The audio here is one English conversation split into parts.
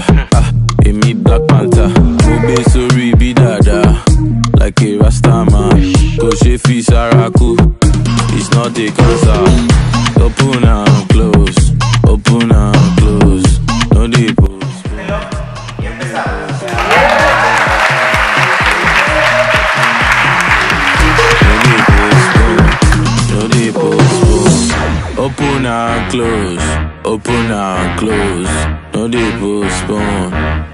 T'Challa. Ah, me Black Panther. Mobe sorry be dada. Like a Rasta man. Go fi Saraku. It's not a cancer. Open and close. Open and close. No dey. No dey. No dey. Open and close. Open and close. No dey postpone.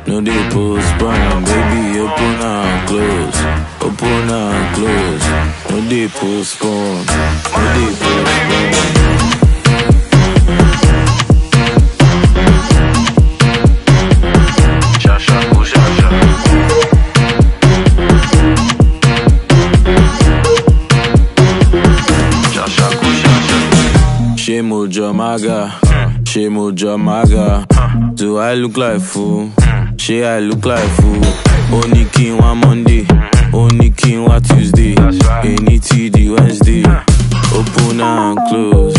No dey postpone. Baby, open and close. Open and close. No dey postpone. No dey postpone. Ṣé mo Ṣé mo jọ mága? Do I look like fool? Ṣé I look like fool? Kí n wá Monday, kí n wá Tuesday, tí di Wednesday. Open and close,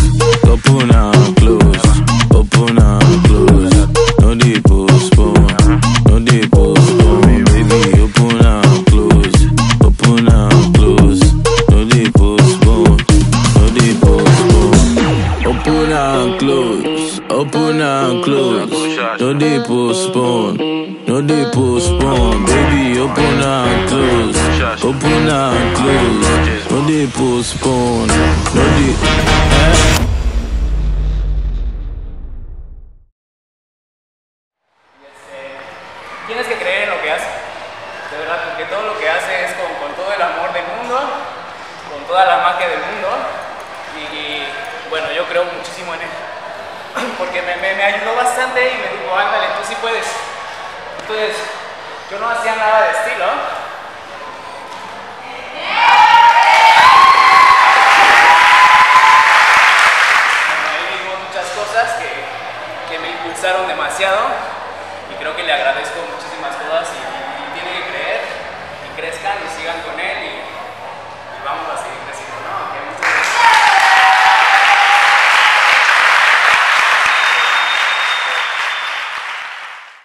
open and close, open and close. No dey postpone, no dey postpone. Baby, open and close, open and close. No dey postpone, no dey postpone. Open and close, open and close. No dey postpone, no dey postpone. Baby, open and close, open and close. No dey postpone, no dey. Eh? Tienes que creer en lo que hace, de verdad, porque todo lo que hace es con, con todo el amor del mundo, con toda la magia del mundo, porque me, ayudó bastante y me dijo, ándale, tú sí puedes. Entonces, yo no hacía nada de estilo. Bueno, él dijo muchas cosas que, me impulsaron demasiado y creo que le agradezco muchísimas cosas y, y tiene que creer y crezcan y sigan con él